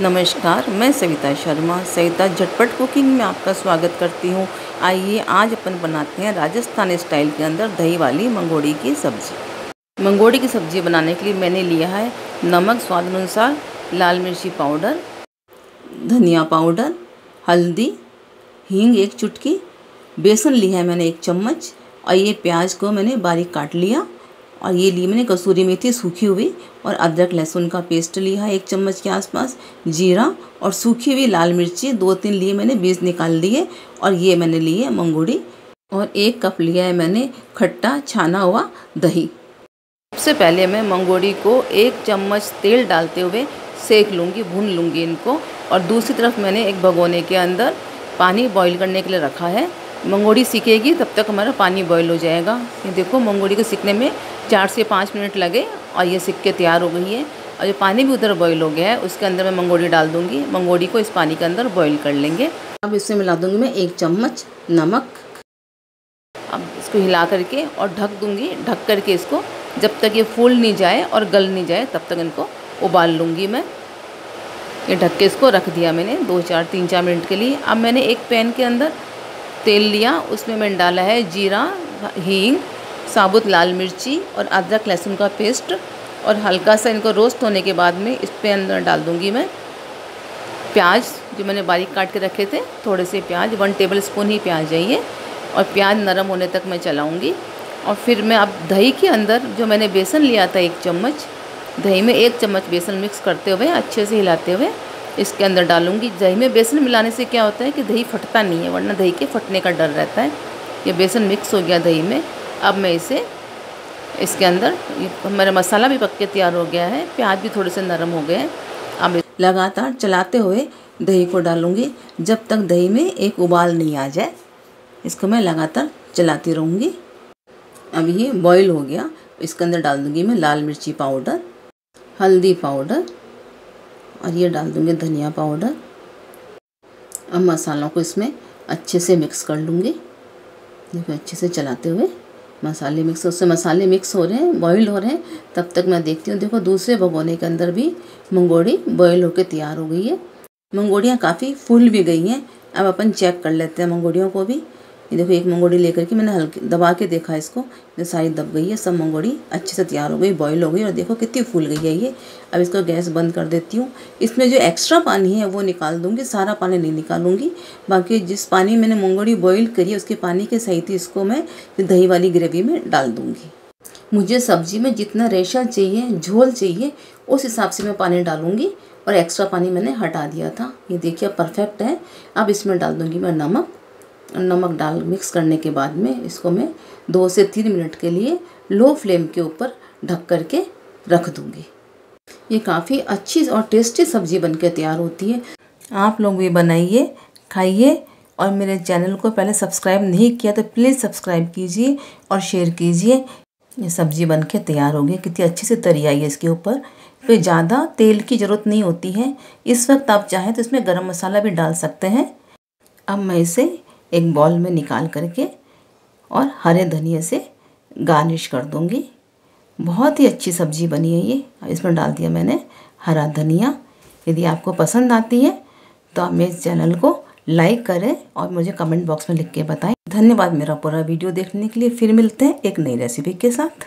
नमस्कार, मैं सविता शर्मा, सविता झटपट कुकिंग में आपका स्वागत करती हूँ। आइए, आज अपन बनाते हैं राजस्थान स्टाइल के अंदर दही वाली मंगोड़ी की सब्ज़ी। मंगोड़ी की सब्ज़ी बनाने के लिए मैंने लिया है नमक स्वाद अनुसार, लाल मिर्ची पाउडर, धनिया पाउडर, हल्दी, हींग एक चुटकी, बेसन लिया है मैंने एक चम्मच, और ये प्याज को मैंने बारीक काट लिया। और ये ली मैंने, कसूरी मेथी सूखी हुई और अदरक लहसुन का पेस्ट लिया है एक चम्मच के आसपास, जीरा और सूखी हुई लाल मिर्ची दो तीन लिए मैंने, बीज निकाल दिए और ये मैंने लिए है मंगूड़ी और एक कप लिया है मैंने खट्टा छाना हुआ दही। सबसे पहले मैं मंगोड़ी को एक चम्मच तेल डालते हुए सेक लूँगी, भून लूँगी इनको और दूसरी तरफ़ मैंने एक भगोने के अंदर पानी बॉईल करने के लिए रखा है। मंगोड़ी सीखेगी, तब तक हमारा पानी बॉयल हो जाएगा। ये देखो, मंगोड़ी को सीखने में चार से पाँच मिनट लगे और ये सीख के तैयार हो गई है। और जो पानी भी उधर बॉईल हो गया है, उसके अंदर मैं मंगोड़ी डाल दूँगी। मंगोड़ी को इस पानी के अंदर बॉईल कर लेंगे। अब इसमें मिला दूँगी मैं एक चम्मच नमक। अब इसको हिला करके और ढक दूँगी। ढक करके इसको जब तक ये फूल नहीं जाए और गल नहीं जाए, तब तक इनको उबाल लूँगी मैं। ये ढक के इसको रख दिया मैंने दो चार, तीन चार मिनट के लिए। अब मैंने एक पैन के अंदर तेल लिया, उसमें मैंने डाला है जीरा, हींग, साबुत लाल मिर्ची और अदरक लहसुन का पेस्ट और हल्का सा इनको रोस्ट होने के बाद में इस पे अंदर डाल दूँगी मैं प्याज, जो मैंने बारीक काट के रखे थे, थोड़े से प्याज, वन टेबल स्पून ही प्याज चाहिए और प्याज नरम होने तक मैं चलाऊँगी और फिर मैं अब दही के अंदर जो मैंने बेसन लिया था एक चम्मच, दही में एक चम्मच बेसन मिक्स करते हुए, अच्छे से हिलाते हुए इसके अंदर डालूँगी। दही में बेसन मिलाने से क्या होता है कि दही फटता नहीं है, वरना दही के फटने का डर रहता है। ये बेसन मिक्स हो गया दही में। अब मैं इसे, इसके अंदर मेरा मसाला भी पक के तैयार हो गया है। प्याज भी थोड़े से नरम हो गए हैं। अब लगातार चलाते हुए दही को डालूँगी, जब तक दही में एक उबाल नहीं आ जाए। इसको मैं लगातार चलाती रहूँगी। अब ये बॉईल हो गया। इसके अंदर डाल दूँगी मैं लाल मिर्ची पाउडर, हल्दी पाउडर। और ये डाल दूँगी धनिया पाउडर। अब मसालों को इसमें अच्छे से मिक्स कर लूँगी। देखो, अच्छे से चलाते हुए मसाले मिक्स उससे मसाले मिक्स हो रहे हैं बॉईल हो रहे हैं, तब तक मैं देखती हूँ। देखो, दूसरे भगोने के अंदर भी मंगोड़ी बॉईल होकर तैयार हो गई है। मंगोड़ियाँ काफ़ी फूल भी गई हैं। अब अपन चेक कर लेते हैं मंगोड़ियों को भी। ये देखो, एक मंगोड़ी लेकर के मैंने हल्के दबा के देखा इसको। ये सारी दब गई है, सब मंगोड़ी अच्छे से तैयार हो गई बॉईल हो गई और देखो कितनी फूल गई है ये। अब इसको गैस बंद कर देती हूँ। इसमें जो एक्स्ट्रा पानी है, वो निकाल दूँगी, सारा पानी नहीं निकालूँगी। बाकी जिस पानी मैंने मंगोड़ी बॉईल करी है, उसके पानी के सहित इसको मैं दही वाली ग्रेवी में डाल दूँगी। मुझे सब्ज़ी में जितना रेशा चाहिए, झोल चाहिए, उस हिसाब से मैं पानी डालूँगी और एक्स्ट्रा पानी मैंने हटा दिया था। ये देखिए परफेक्ट है। अब इसमें डाल दूँगी मैं नमक। नमक डाल मिक्स करने के बाद में इसको मैं दो से तीन मिनट के लिए लो फ्लेम के ऊपर ढक कर के रख दूँगी। ये काफ़ी अच्छी और टेस्टी सब्ज़ी बन के तैयार होती है। आप लोग भी बनाइए, खाइए और मेरे चैनल को पहले सब्सक्राइब नहीं किया तो प्लीज़ सब्सक्राइब कीजिए और शेयर कीजिए। ये सब्ज़ी बन के तैयार होगी। कितनी अच्छी से तरी आई है इसके ऊपर। फिर ज़्यादा तेल की ज़रूरत नहीं होती है। इस वक्त आप चाहें तो इसमें गरम मसाला भी डाल सकते हैं। अब मैं इसे एक बॉल में निकाल करके और हरे धनिया से गार्निश कर दूँगी। बहुत ही अच्छी सब्ज़ी बनी है ये। इसमें डाल दिया मैंने हरा धनिया। यदि आपको पसंद आती है तो आप मेरे चैनल को लाइक करें और मुझे कमेंट बॉक्स में लिख के बताएँ। धन्यवाद मेरा पूरा वीडियो देखने के लिए। फिर मिलते हैं एक नई रेसिपी के साथ।